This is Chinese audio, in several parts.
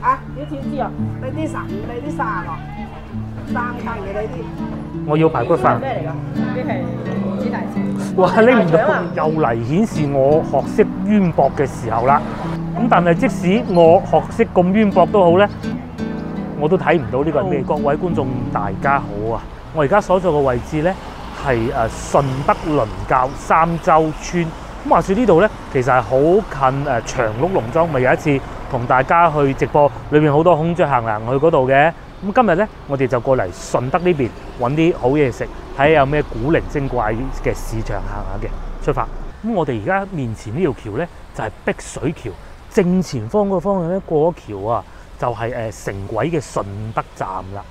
啊，幾錢支啊？你啲十五，呢啲卅六，三斤嘅呢啲。我要排骨飯。咩嚟㗎？呢係紫大師。哇！呢唔到，又嚟顯示我學識淵博嘅時候啦。咁但係即使我學識咁淵博都好咧，我都睇唔到呢個係咩。各位觀眾大家好啊！我而家所在嘅位置咧係誒順德倫教三洲村。咁話說呢度咧，其實係好近誒長鹿農莊，咪有一次同大家去直播，裏面好多孔雀行行去嗰度嘅。咁今日咧，我哋就過嚟順德呢邊揾啲好嘢食，睇下有咩古靈精怪嘅市場行下嘅。出發。咁我哋而家面前呢條橋咧就係碧水橋，正前方個方向咧過咗橋啊，就係誒城軌嘅順德站啦。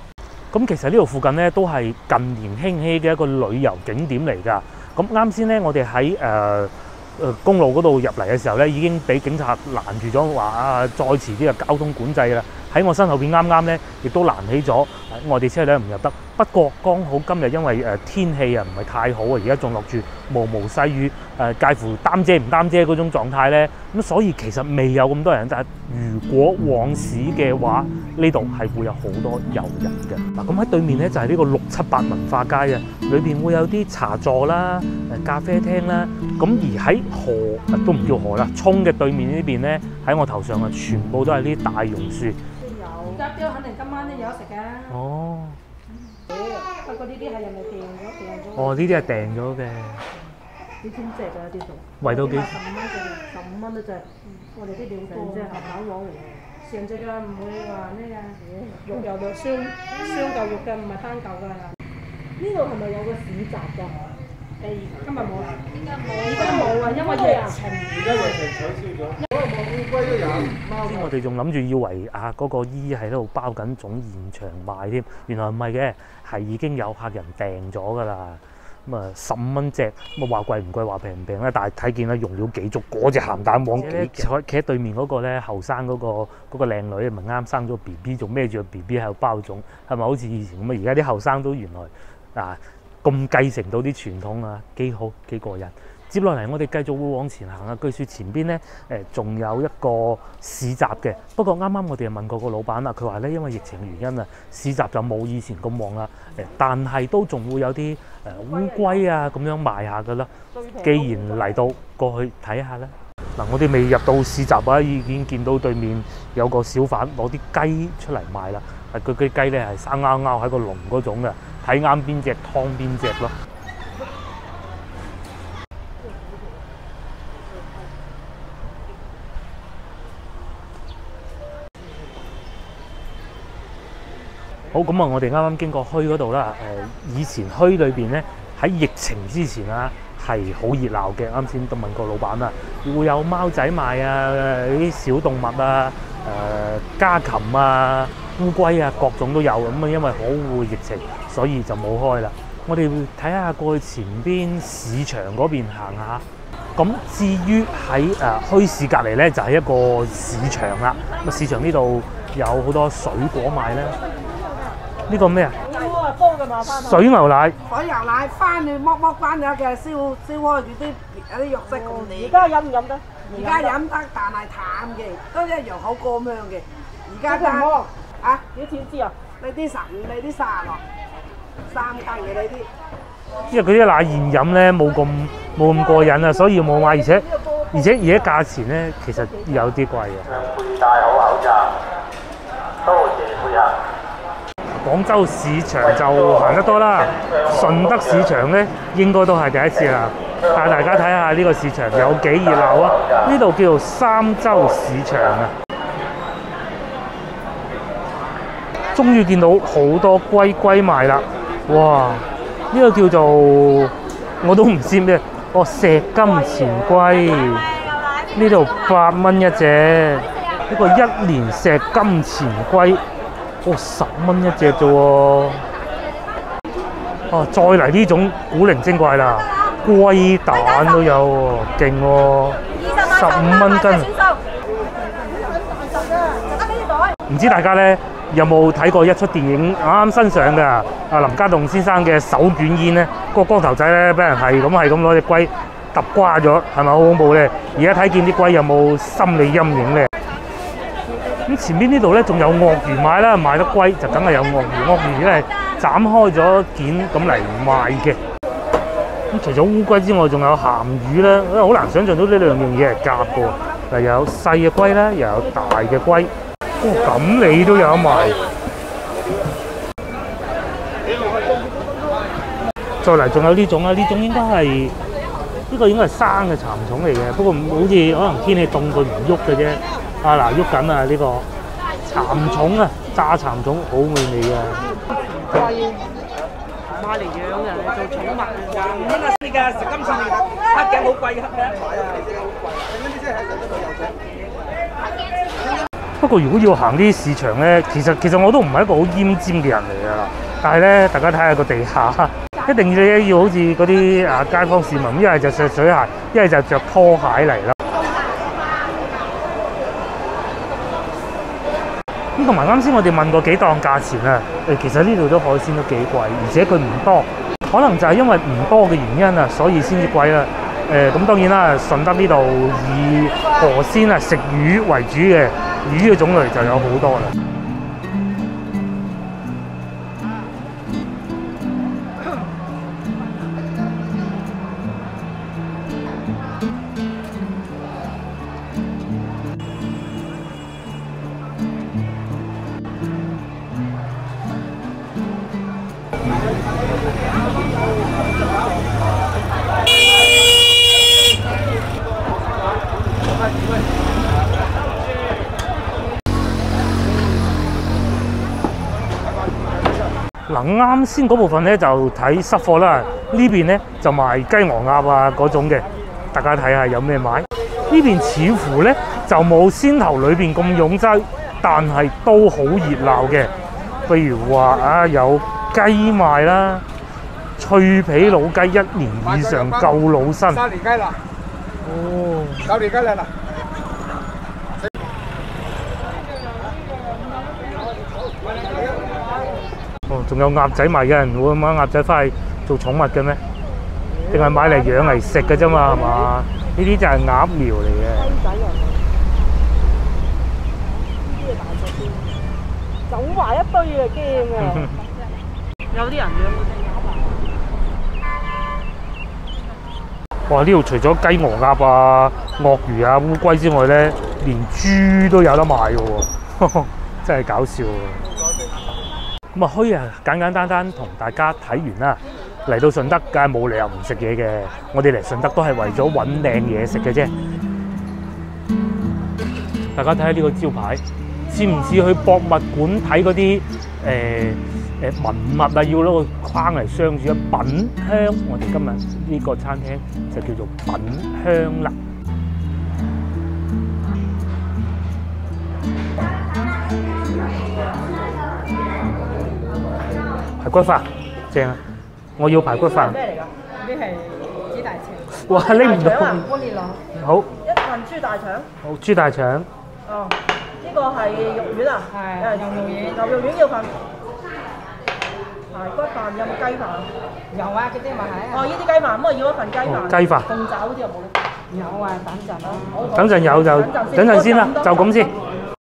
咁其實呢度附近咧都係近年興起嘅一個旅遊景點嚟㗎。咁啱先咧，我哋喺誒誒公路嗰度入嚟嘅時候咧，已經俾警察攔住咗，話啊再遲啲就交通管制啦。喺我身後邊啱啱咧，亦都攔起咗外地車輛唔入得。不過剛好今日因為誒天氣啊唔係太好啊，而家仲落住毛毛細雨，誒介乎擔遮唔擔遮嗰種狀態咧，咁所以其實未有咁多人。但係如果往時嘅話，呢度係會有好多遊人嘅。嗱，咁喺對面咧就係呢個六七八文化街啊，裏邊會有啲茶座啦、誒咖啡廳啦。咁而喺河啊都唔叫河啦，涌嘅對面呢邊咧，喺我頭上啊，全部都係呢啲大榕樹。而家標肯定今晚都有得食嘅。哦，不過呢啲係人哋訂咗訂咗。哦，呢啲係訂咗嘅，幾千隻㗎呢度。圍到幾十五蚊隻，十五蚊一隻。我哋啲料成隻鹹蛋黃嚟嘅，成隻㗎，唔會話咩啊。肉又有雙雙嚿肉嘅，唔係單嚿㗎。呢度係咪有個市集㗎？誒，今日冇啦。點解冇？而家冇啊，因為疫情。而家疫情取消咗，嗰個烏龜都有。啱我哋仲諗住以為啊嗰、個姨喺度包緊種現場賣添，原來唔係嘅，係已經有客人訂咗㗎啦。咁啊十五蚊隻，咁啊話貴唔貴，話平唔平咧？但係睇見咧用料幾足，嗰只鹹蛋黃幾坐企喺對面嗰個咧後生嗰個嗰、個靚女，咪啱生咗 B B，仲孭住個 B B 喺度包種，係咪好似以前咁啊？而家啲後生都原來啊咁繼承到啲傳統啊，幾好幾過癮。接落嚟，我哋繼續會往前行啊！據說前邊咧誒仲有一個市集嘅，不過啱啱我哋又問過個老闆啦，佢話咧因為疫情原因啊，市集就冇以前咁旺啦。誒，但係都仲會有啲誒烏龜啊咁樣賣下噶啦。既然嚟到過去睇下啦。嗱，我哋未入到市集啊，已經見到對面有個小販攞啲雞出嚟賣啦。係佢啲雞咧係生勾勾喺個籠嗰種嘅，睇啱邊只劏邊只咯。好咁啊！我哋啱啱經過墟嗰度啦。誒、以前墟裏邊咧喺疫情之前啊，係好熱鬧嘅。啱先都問過老闆啦，會有貓仔賣啊，啲小動物啊，誒、家禽啊、烏龜啊，各種都有咁啊。因為保護疫情，所以就冇開啦。我哋睇下過去前邊市場嗰邊行下。咁至於喺誒墟市隔離咧，就係、一個市場啦。咁啊，市場呢度有好多水果賣咧。呢個咩啊？啊，煲嘅麻煩。水牛奶。水牛奶翻去剝剝翻咗嘅，燒燒開住啲有啲肉色咁而啲。家飲唔飲得？而家飲得，但係淡嘅，都一樣好過香嘅。而家得家唔啊，幾錢支啊？你啲十五，你啲卅六，三斤嘅呢啲。因為佢啲奶現飲咧冇咁冇咁過癮啊，所以冇買，而且而且而家價錢咧其實有啲貴嘅。佩戴好口罩，多謝配合。廣州市場就行得多啦，順德市場咧應該都係第一次啦。帶大家睇下呢個市場有幾熱鬧啊！呢度叫做三洲市場啊，終於見到好多龜龜賣啦！哇！呢、個叫做我都唔知咩，哦石金錢龜，呢度八蚊一隻，呢個一年石金錢龜。哦，十蚊一隻啫喎！哦，再嚟呢種古靈精怪啦，龜蛋都有喎，勁喎！十五蚊斤。唔知大家咧有冇睇過一出電影啱啱新上嘅阿林家棟先生嘅手卷煙咧？個光頭仔咧俾人係咁係咁攞隻龜揼瓜咗，係咪好恐怖咧？而家睇見啲龜有冇心理陰影咧？咁前邊呢度咧仲有鱷魚賣啦，賣得貴就梗係有鱷魚。鱷魚咧斬開咗件咁嚟賣嘅。咁除咗烏龜之外，仲有鹹魚啦，好難想像到呢兩樣嘢係夾嘅又。有細嘅龜啦，又有大嘅龜。哦，咁你都有得賣。再嚟仲有呢種啊，呢種應該係呢、個應該係生嘅蠶蟲嚟嘅，不過好似可能天氣凍佢唔喐嘅啫。啊嗱，喐緊啊呢個蠶蟲啊，炸蠶蟲好美味啊！龜買嚟養嘅，嚟做寵物嘅。唔應該呢㗎，食金翅黑嘅好貴嘅黑頸。不過如果要行啲市場咧，其實其實我都唔係一個好奄尖嘅人嚟㗎啦。但係咧，大家睇下個地下，一定要要好似嗰啲啊街坊市民，一係就着水鞋，一係就着拖鞋嚟啦。咁同埋啱先我哋問過幾檔價錢啊，誒其實呢度都海鮮都幾貴，而且佢唔多，可能就係因為唔多嘅原因啊，所以先至貴啦。誒咁當然啦，順德呢度以河鮮啊食魚為主嘅，魚嘅種類就有好多啦。嗱啱先嗰部分咧就睇濕貨啦，呢邊咧就賣雞鵝鴨啊嗰種嘅，大家睇下有咩買。呢邊似乎咧就冇先頭裏邊咁擁擠，但係都好熱鬧嘅。譬如話啊，有雞賣啦，脆皮老雞一年以上夠老身。三年雞啦，哦，九年雞啦嗱。仲有鴨仔賣，有人會買鴨仔翻去做寵物嘅咩？定係買嚟養嚟食嘅啫嘛，係嘛？呢啲就係鴨苗嚟嘅。仔人呢啲大隻啲，走埋一堆啊驚啊！有啲人養嗰隻鴨啊，哇！呢度除咗雞鵝鴨啊、鱷魚啊、烏龜之外咧，連豬都有得賣嘅喎，真係搞笑喎！咁啊，虛啊，簡簡單單同大家睇完啦。嚟到順德，梗係冇理由唔食嘢嘅。我哋嚟順德都係為咗揾靚嘢食嘅啫。大家睇下呢個招牌，似唔似去博物館睇嗰啲誒誒文物啊？要攞個框嚟鑲住啊！品香，我哋今日呢個餐廳就叫做品香啦。排骨飯正啊！我要排骨飯。咩嚟㗎？呢係豬大腸。哇！拎唔到好，一份豬大腸。好豬大腸。哦，呢個係肉丸啊，係牛肉丸，牛肉丸要份。排骨飯有冇雞飯？有啊，嗰啲咪係哦，呢啲雞飯，咁我要一份雞飯。哦雞飯鳳爪嗰啲有冇咧？有啊，等陣啦。等陣有就等陣先啦，就咁先。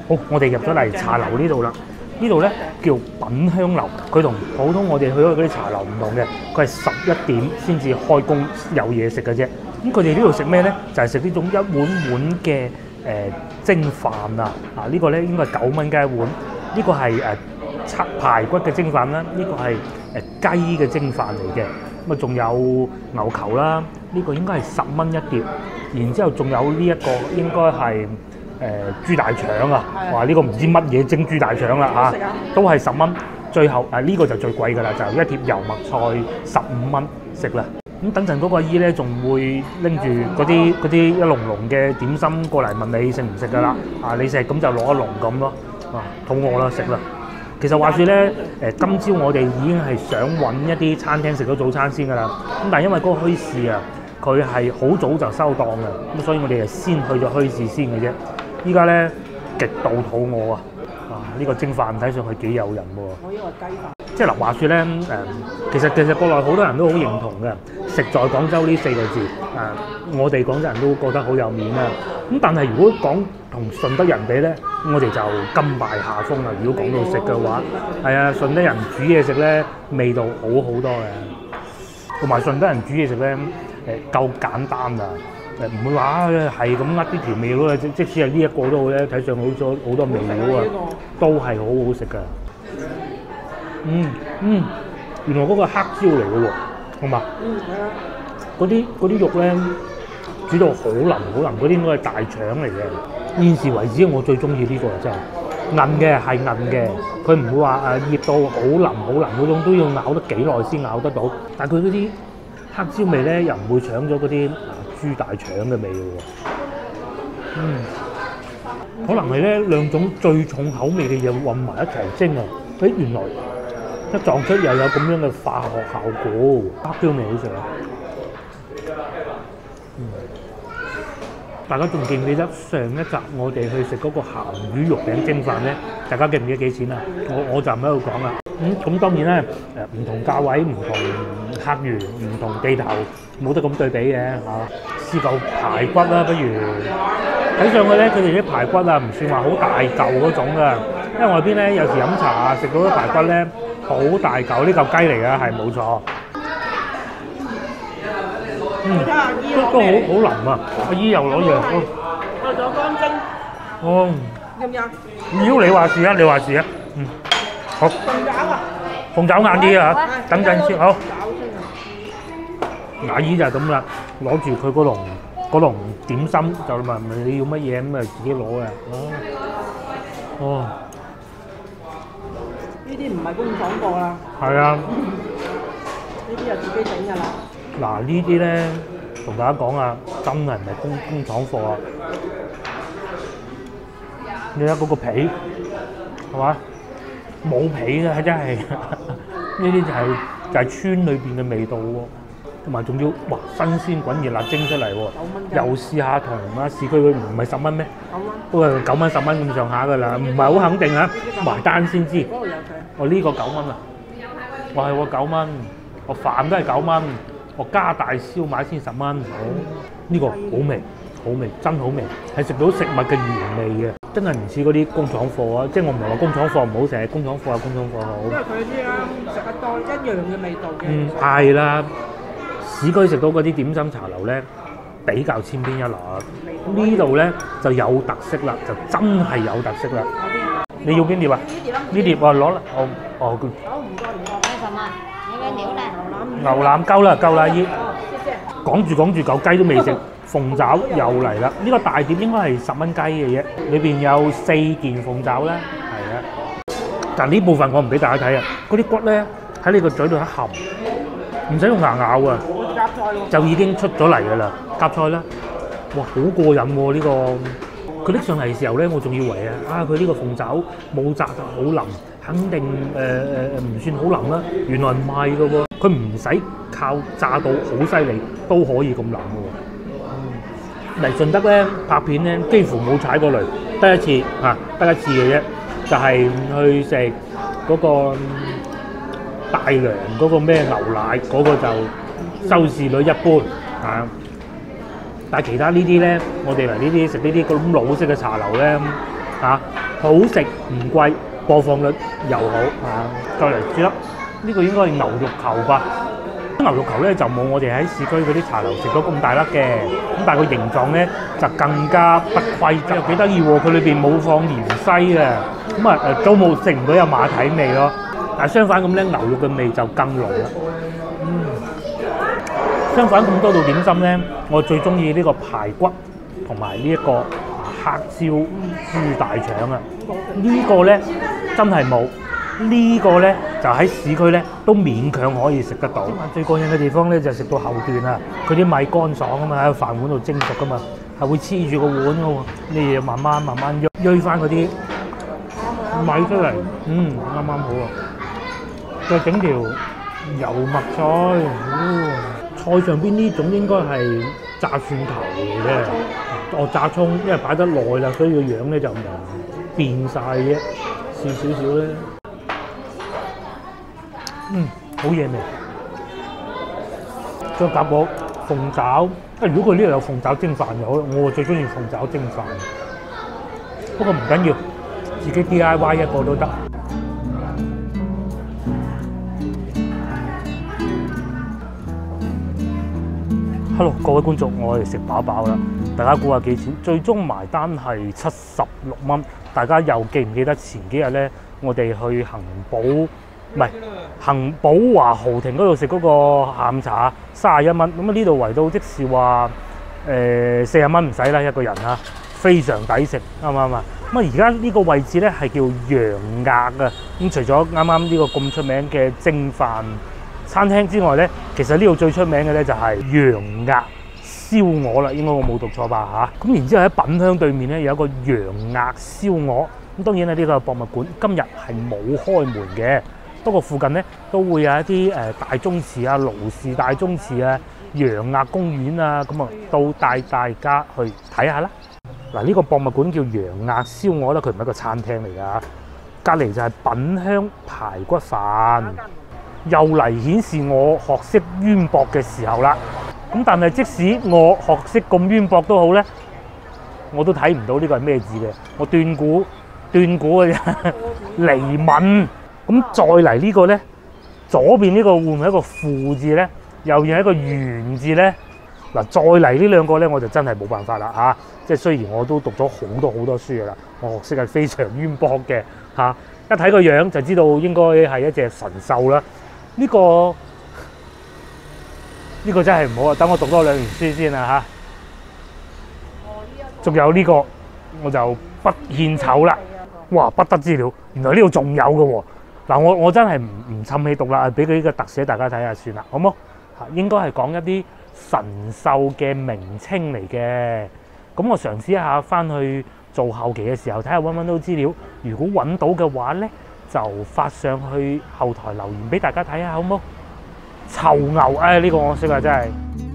好，我哋入咗嚟茶樓呢度啦。呢度咧叫品香樓，佢同普通我哋去嗰啲茶樓唔同嘅，佢係十一點先至開工有嘢食嘅啫。咁佢哋呢度食咩咧？就係食呢種一碗碗嘅誒蒸飯啊！啊，呢個咧應該係九蚊雞一碗，呢個係誒七排骨嘅蒸飯啦，呢個係誒雞嘅蒸飯嚟嘅。咁啊，仲有牛球啦，呢個應該係十蚊一碟。然之後仲有呢一個應該係。誒、豬大腸啊！哇！呢、個唔知乜嘢蒸豬大腸啦嚇、啊都係十蚊。最後誒呢、個就最貴㗎啦，就一碟油麥菜十五蚊食啦。咁等陣嗰個阿姨咧，仲會拎住嗰啲嗰啲一籠籠嘅點心過嚟問你食唔食㗎啦？啊，你食咁就攞一籠咁咯。啊，肚餓啦，食啦。其實話說咧，誒今朝我哋已經係想揾一啲餐廳食咗早餐先㗎啦。咁但係因為嗰個墟市啊，佢係好早就收檔嘅，咁所以我哋係先去咗墟市先嘅啫。依家咧極度肚餓啊！啊，呢、個蒸飯睇上去幾誘人喎。我以為雞飯。即係嗱，話説咧誒，其實其實國內好多人都好認同嘅，食在廣州呢四個字啊，我哋廣州人都覺得好有面啦。咁但係如果講同順德人比咧，我哋就甘拜下風啦。如果講到食嘅話，係啊，順德人煮嘢食咧味道好好多嘅，同埋順德人煮嘢食咧誒夠簡單啊！誒唔會話係咁呃啲調味料啊，即即使係呢一個都好咧，睇上好多好多味料啊，都係好好食㗎。嗯嗯，原來嗰個黑椒嚟嘅喎，好嘛？嗯，嗰啲嗰啲肉咧煮到好腍好腍，嗰啲應該係大腸嚟嘅。現時為止，我最中意呢個真係韌嘅，係韌嘅。佢唔會話誒醃到好腍好腍嗰種，都要咬得幾耐先咬得到。但係佢嗰啲黑椒味咧，又唔會搶咗嗰啲豬大腸嘅味喎。嗯，可能係咧兩種最重口味嘅嘢混埋一齊蒸啊！誒原來一撞出又有咁樣嘅化學效果，黑椒味好食啊！大家仲記唔記得上一集我哋去食嗰個鹹魚肉餅蒸飯咧？大家記唔記得幾錢啊？我我就唔喺度講啦。咁、咁當然咧，誒唔同價位、唔同客源、唔同地頭，冇得咁對比嘅嚇。試嚿排骨啦，不如睇上去咧，佢哋啲排骨啊，唔算話好大嚿嗰種噶。因為外邊咧有時飲茶啊，食到啲排骨咧好大嚿，呢嚿雞嚟嘅係冇錯。嗯，都都好好腍啊！阿姨又攞嘢，哦我仲有乾蒸，哦，要唔要？妖你話事啊，你話事啊，嗯，好，鳳爪啊，鳳爪硬啲啊，等陣先，好。阿姨就係咁啦，攞住佢嗰籠嗰籠點心就問你要乜嘢咁啊，自己攞嘅。哦，哦，呢啲唔係工廠貨啦，係啊，呢啲就自己整㗎啦。嗱呢啲咧同大家講啊，真係唔係工工廠貨啊！你睇嗰個皮係嘛？冇皮嘅真係，呢啲就係、就係、村裏邊嘅味道喎。同埋仲要哇新鮮滾熱辣蒸出嚟喎，又試下同啊市區佢唔係十蚊咩？好啦，都係九蚊十蚊咁上下㗎啦，唔係好肯定啊，埋單先知。我呢個九蚊啊，我係喎九蚊，我飯都係九蚊，我加大燒賣先十蚊。呢、個好味，好味，真好味，係食到食物嘅原味嘅，真係唔似嗰啲工廠貨啊！即係我唔係話工廠貨唔好食，工廠貨有工廠貨好因為。佢啲啦食得多一樣嘅味道嘅。嗯，係啦，市區食到嗰啲點心茶樓咧，比較千篇一律。呢度咧就有特色啦，就真係有特色啦。你要邊碟啊？呢碟啊，呢碟我攞啦，哦哦，佢好唔該唔該。二十蚊，你嘅料咧？牛腩夠啦，夠啦，阿姨。哦，謝謝。講住講住嚿雞都未食，鳳爪又嚟啦！呢、個大碟應該係十蚊雞嘅啫，裏邊有四件鳳爪啦，係啊。但呢部分我唔俾大家睇啊，嗰啲骨咧喺你個嘴度一含，唔使用牙咬啊。就已經出咗嚟噶啦。夾菜啦，哇，好過癮喎、呢、個！佢拎上嚟嘅時候咧，我仲以為啊，啊佢呢個鳳爪冇炸得好腍，肯定誒誒誒唔算好腍啦。原來唔係噶喎，佢唔使靠炸到好犀利都可以咁腍嘅喎。嚟順德咧拍片咧，幾乎冇踩過雷，得一次嚇，得、一次嘅啫，就係、去食嗰個大良嗰個咩牛奶，嗰、個就收視率一般啊。但係其他呢啲咧，我哋嚟呢啲食呢啲咁老式嘅茶樓咧，嚇、好食唔貴，播放率又好啊。再嚟煮粒，呢、個應該係牛肉球吧。牛肉球咧就冇我哋喺市區嗰啲茶樓食到咁大粒嘅，咁但係個形狀咧就更加不規則，又幾得意喎！佢裏邊冇放芫茜啊，咁啊誒都冇食唔到有馬蹄味咯。但係相反咁咧，牛肉嘅味就更濃啦。嗯，相反咁多道點心咧，我最中意呢個排骨同埋呢一個黑椒豬大腸啊！呢個咧真係冇。呢個咧就喺市區咧都勉強可以食得到。最過癮嘅地方咧就食到後段啊，佢啲米乾爽啊嘛，喺個飯碗度蒸熟噶嘛，係會黐住個碗噶喎。你要慢慢慢慢醃醃翻嗰啲米出嚟，嗯，啱啱好啊！再整條油麥菜，哦菜上邊呢種應該係炸蒜頭嚟嘅，哦炸葱，因為擺得耐啦，所以個樣咧就唔變晒嘅，試少少咧。嗯，好嘢味。再夾個鳳爪。啊，如果佢呢度有鳳爪蒸飯就好啦，我最中意鳳爪蒸飯。不過唔緊要，自己 D I Y 一個都得。Hello，各位觀眾，我哋食飽飽啦，大家估下幾錢？最終埋單係七十六蚊。大家又記唔記得前幾日咧，我哋去恒寶唔係恒寶華豪庭嗰度食嗰個下午茶，三十一蚊。咁啊呢度圍到即是話誒四十蚊唔使啦一個人啊，非常抵食，啱唔啱啊？咁啊而家呢個位置咧係叫羊鴨啊。咁除咗啱啱呢個咁出名嘅蒸飯餐廳之外咧，其實呢度最出名嘅咧就係羊鴨燒鵝啦，應該我冇讀錯吧嚇。咁然之後喺品香對面咧有一個羊鴨燒鵝。咁當然咧呢個博物館今日係冇開門嘅，不過附近咧都會有一啲誒大宗祠啊、盧氏大宗祠啊、羊鴨公園啊，咁啊都帶大家去睇下啦。嗱，呢個博物館叫羊鴨燒鵝啦，佢唔係一個餐廳嚟㗎。隔離就係品香排骨飯。又嚟顯示我學識淵博嘅時候啦。咁但係即使我學識咁淵博都好咧，我都睇唔到呢個係咩字嘅。我斷估斷估嘅啫，離 敏。咁再嚟呢個咧，左邊呢個會唔會一個父字咧？右邊一個圓字咧？嗱，再嚟呢兩個咧，我就真係冇辦法啦嚇。即係雖然我都讀咗好多好多書噶啦，我學識係非常淵博嘅嚇。一睇個樣就知道應該係一隻神獸啦。呢、個呢、個真係唔好啊！等我讀多兩年書先啦嚇。仲有呢、個我就不獻丑啦。哇，不得之了，原來呢度仲有嘅喎。嗱，我我真係唔唔氹氣讀啦，俾佢呢個特寫大家睇下算啦，好冇？嚇，應該係講一啲神獸嘅名稱嚟嘅。咁我嘗試一下翻去做後期嘅時候，睇下揾唔揾到資料。如果揾到嘅話咧，就發上去後台留言俾大家睇下，好冇？囚牛，誒、呢、個我識啊，真係。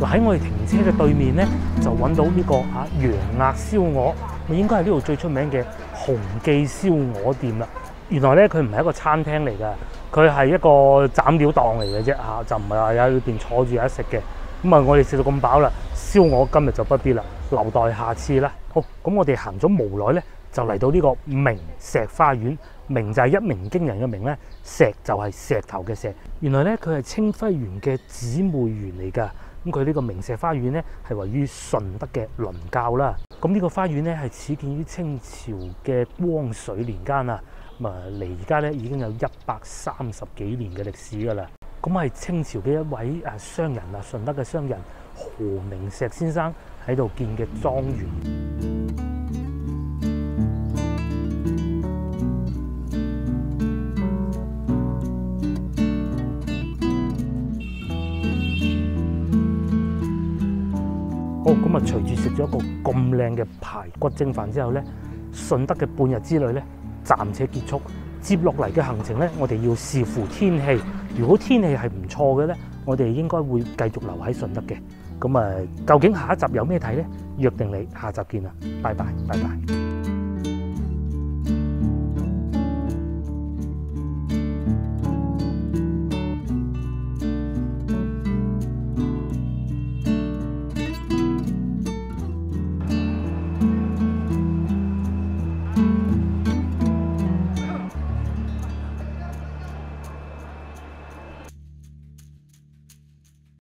嗱喺我哋停車嘅對面咧，就揾到呢、個啊羊鴨燒鵝，咪應該係呢度最出名嘅紅記燒鵝店啦。原來咧佢唔係一個餐廳嚟㗎，佢係一個斬料檔嚟嘅啫嚇，就唔係話喺裏邊坐住有得食嘅。咁啊，我哋食到咁飽啦，燒鵝今日就不必啦，留待下次啦。好，咁我哋行咗無耐咧，就嚟到呢個明石花園。明就係一鳴驚人嘅明咧，石就係石頭嘅石。原來咧佢係清輝園嘅姊妹園嚟㗎。咁佢呢個明石花園呢係位於順德嘅倫教啦。咁呢個花園呢係始建於清朝嘅光緒年間啊。咁啊嚟而家呢已經有一百三十幾年嘅歷史㗎啦。咁係清朝嘅一位誒商人啊，順德嘅商人何明石先生喺度建嘅莊園。咁啊！隨住食咗一個咁靚嘅排骨蒸飯之後咧，順德嘅半日之旅咧暫且結束。接落嚟嘅行程咧，我哋要視乎天氣。如果天氣係唔錯嘅咧，我哋應該會繼續留喺順德嘅。咁啊，究竟下一集有咩睇咧？約定你下集見啦！拜拜，拜拜。